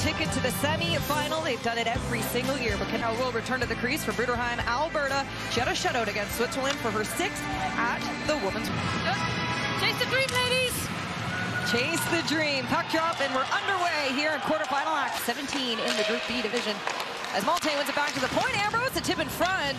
ticket to the semi-final. They've done it every single year. But Canal will return to the crease for Bruderheim, Alberta. She had a shutout against Switzerland for her sixth at the women's. Chase the dream, ladies! Chase the dream. Puck drop, and we're underway here in quarterfinal act 17 in the Group B division. As Maltais wins it back to the point, Ambrose, a tip in front.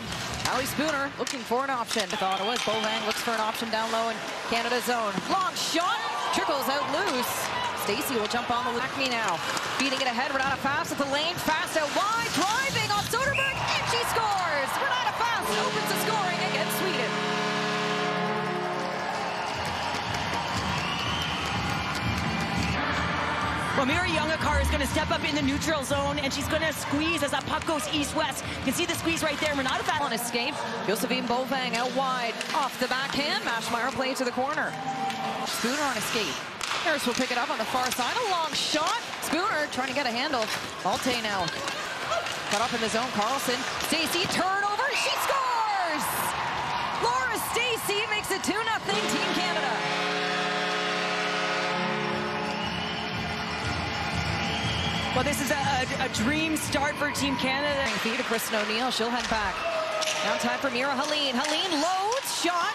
Ali Spooner looking for an option. Thought it was. Bouveng looks for an option down low in Canada's zone. Long shot, trickles out loose. Stacey will jump on the Acme now. Feeding it ahead, Renata Fast at the lane, fast out wide, driving on Soderberg, and she scores! Renata Fast opens the scoring against Sweden. Well, Mira Jungåker is going to step up in the neutral zone, and she's going to squeeze as that puck goes east-west. You can see the squeeze right there. Renata Fast on escape. Josefin Bouveng out wide, off the backhand. Maschmeyer play to the corner. Spooner on escape. Harris will pick it up on the far side. A long shot. Spooner trying to get a handle. Maltais now. Cut up in the zone. Carlson. Stacey turnover. She scores! Laura Stacey makes it 2 0 Team Canada. Well, this is a, a, a dream start for Team Canada. Feed to Kristin O'Neill. She'll head back. Now time for Mira Helene. Helene loads. Shot.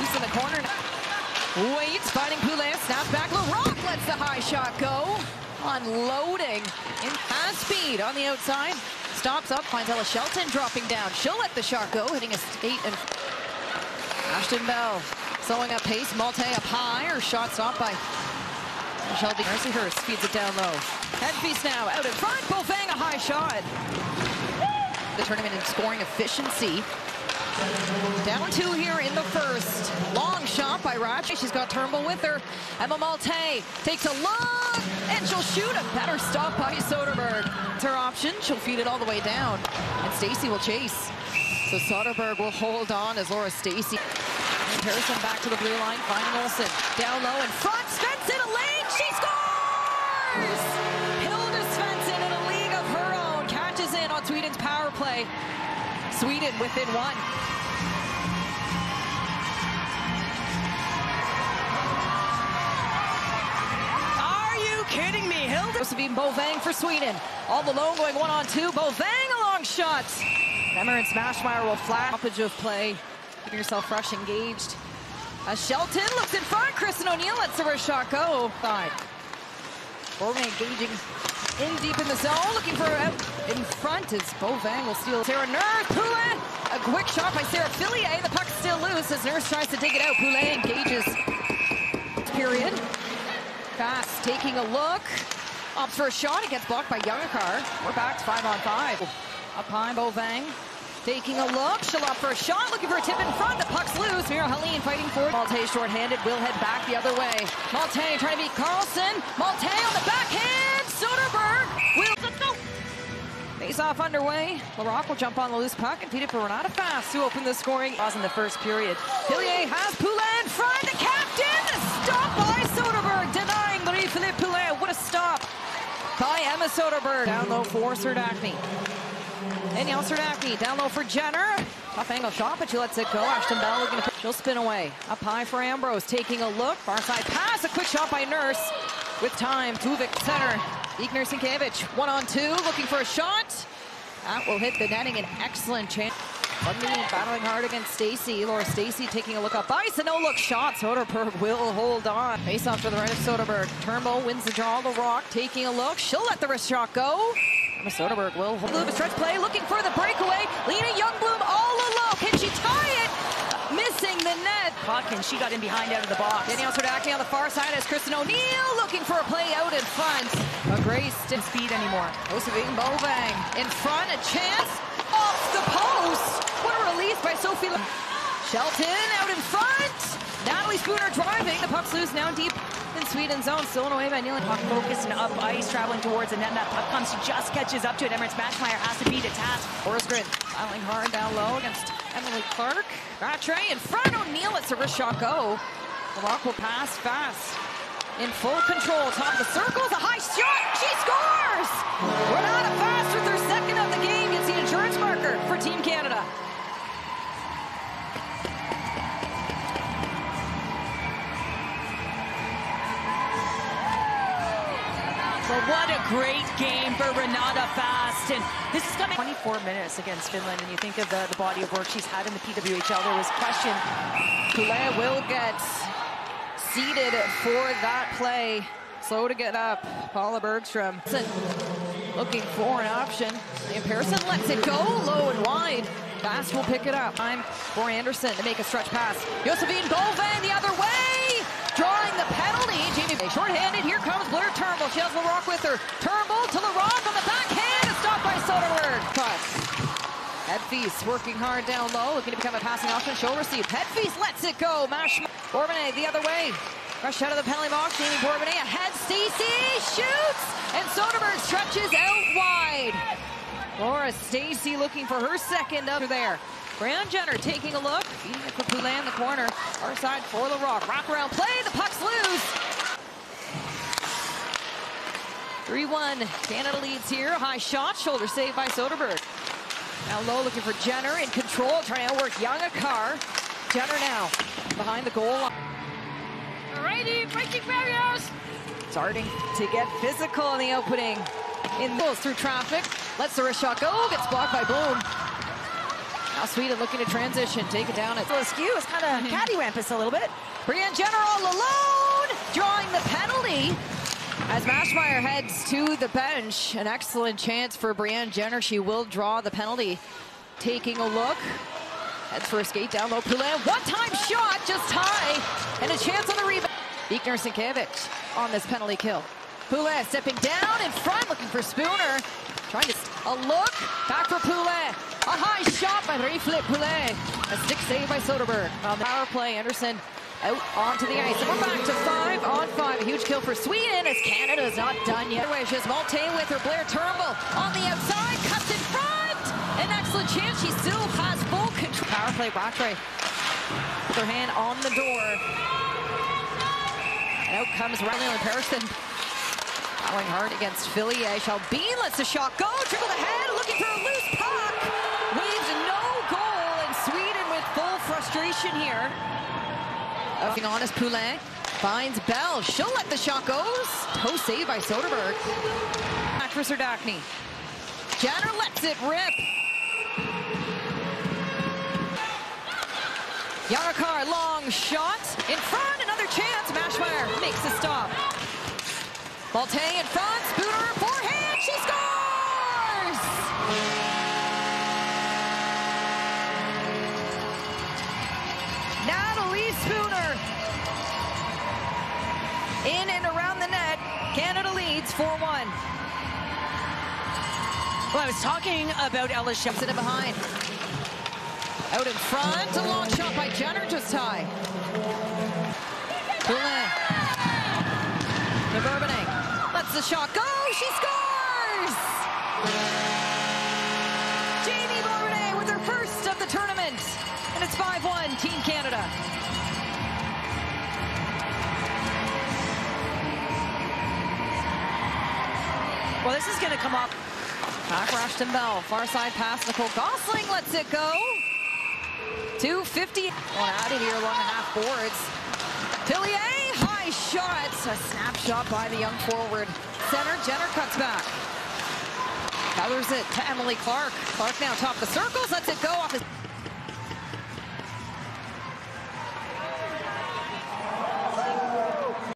He's in the corner. Waits, finding Poulin, snaps back. Larocque lets the high shot go. Unloading in high speed on the outside. Stops up, finds Ella Shelton dropping down. She'll let the shot go, hitting a skate and Ashton Bell slowing up pace. Maltais up high. Her shot stopped by Shelby Mercy Hurst feeds it down low. Headpiece now out in front. Bouveng a high shot. The tournament in scoring efficiency. Down two here in the first. Long shot by Rachi. She's got Turnbull with her. Emma Maltais takes a look, and she'll shoot a better stop by Soderberg. It's her option. She'll feed it all the way down, and Stacey will chase. So Soderberg will hold on as Laura Stacey. Harrison back to the blue line, finding Olsen. Down low in front, Svensson a lane, she scores! Hilda Svensson in a league of her own catches in on Sweden's power play. Sweden within one. Josefin Bouveng for Sweden. All alone going one on two. Bouveng a long shot. Emerance Maschmeyer will flat. Stoppage of play. Keeping yourself fresh, engaged. As Shelton looks in front. Kristin O'Neill lets wrist shot go. Side. Bouveng engaging in deep in the zone. Looking for out in front as Bouveng will steal. Sarah Nurse. Poulin. A quick shot by Sarah Fillier. The puck's still loose as Nurse tries to dig it out. Poulin engages. Period. Fast taking a look. Opts for a shot. It gets blocked by Jungåker. We're back to five on five. Up high, Bouveng. Taking a look. She'll opt for a shot. Looking for a tip in front. The puck's loose. Mira Helene fighting for it. Maltais short-handed. Will head back the other way. Maltais trying to beat Carlson. Maltais on the backhand. Soderberg will go. Face-off underway. Larocque will jump on the loose puck and feed it for Renata Fast to open the scoring. Was in the first period. Fillier has Poulin in front. The captain. Stop by Soderberg. Denying Marie-Philippe Poulin. What a stop by Emma Soderberg. Down low for Serdachny. Danielle Serdachny down low for Jenner. Tough angle shot, but she lets it go. Ashton Bell looking to she'll spin away. Up high for Ambrose, taking a look. Far side pass, a quick shot by Nurse. With time, Thuvik center. Wikner Zienkiewicz, one on two, looking for a shot. That will hit the netting, an excellent chance. Bundy battling hard against Stacey. Laura Stacey taking a look up ice. A no-look shot. Soderberg will hold on. Face off to the right of Soderberg. Turnbull wins the draw. The Rock taking a look. She'll let the wrist shot go. Emma Soderberg will hold the stretch play. Looking for the breakaway. Lina Ljungblom all alone. Can she tie it? Missing the net. and she got in behind out of the box. Danielle Serdachny on the far side as Kristin O'Neill looking for a play out in front. A Grace Didn't speed anymore. Josefin Bouveng in front, a chance the post. What a release by Sophie. Shelton out in front. Natalie Spooner driving. The puck's loose now deep in Sweden's zone. Stolen away by Neil. Puck focused and up ice, traveling towards the net. That puck comes, she just catches up to it. Emerance Maschmeyer has to beat a task. Forsgren battling hard down low against Emily Clark. Rattray in front. O'Neill lets the wrist shot go. The Rock will pass fast. In full control, top of the circles, game for Renata Fast. And this is coming 24 minutes against Finland. And you think of the, the body of work she's had in the PWHL. There was question. Poulin will get seated for that play. Slow to get up. Paula Bergstrom looking for an option. And Persson lets it go low and wide. Fast will pick it up. Time for Anderson to make a stretch pass. Josefin Bouveng the other way. Drawing the penalty. Jamie short-handed. Here comes Blayre Turnbull. She has Larocque with her. Turnbull to Larocque on the backhand. A stop by Soderberg. Cut. Hedqvist working hard down low. Looking to become a passing option. She'll receive. Hedqvist lets it go. Mash Bourbonnais the other way. Rush out of the penalty box. Jaime Bourbonnais ahead. Stacey shoots. And Soderberg stretches out wide. Laura Stacey looking for her second up there. Brianne Jenner taking a look. Feeding it Poulin in the corner. Our side for Larocque. Rock around play. The puck's loose. 3-1. Canada leads here. High shot. Shoulder saved by Soderberg. Now low looking for Jenner in control. Trying to outwork Jungåker. Jenner now behind the goal line. Alrighty, breaking barriers. Starting to get physical in the opening. In goes through traffic. Lets the wrist shot go. Gets blocked by Bloom. Now Sweden looking to transition. Take it down. At Askew is kind of hmm. cattywampus a little bit. Brianne Jenner all alone. Drawing the penalty. As Maschmeyer heads to the bench, an excellent chance for Brianne Jenner. She will draw the penalty. Taking a look. Heads for a skate down low. Poulin, one-time shot, just high. And a chance on the rebound. Wikner Zienkiewicz on this penalty kill. Poulin stepping down in front, looking for Spooner. Trying to, a look, back for Poulin. A high shot by Riflet Poulin. A stick save by Soderberg. On the power play, Anderson out onto the ice. And we're back to five on five. A huge kill for Sweden as Canada's not done yet. She has Maltais with her. Blayre Turnbull on the outside, cuts in front. An excellent chance. She still has full control. Power play, Rattray. With her hand on the door. And out comes Riley Persson. Going hard against Philly. Bean lets the shot go. Dribble ahead, looking for a loose puck. Waves no goal, and Sweden with full frustration here. Looking on is Poulin. Finds Bell. She'll let the shot go. Toe save by Soderberg. Back for Serdachny. Jenner lets it rip. Yarakar, long shot. In front, another chance. Maschmeyer makes the stop. Malte in front. Natalie Spooner. In and around the net. Canada leads 4-1. Well, I was talking about Ella Shep. Sitting behind. Out in front, a long shot by Jenner, just high. Poulin. Bourbonnais. Lets the shot go, she scores! Well, this is going to come up. Back Ashton Bell. Far side pass. Nicole Gosling lets it go. 250. One out of here along the half boards. Tillier, high shot. A snapshot by the young forward. Center, Jenner cuts back. Feathers it to Emily Clark. Clark now top the circles, lets it go off his...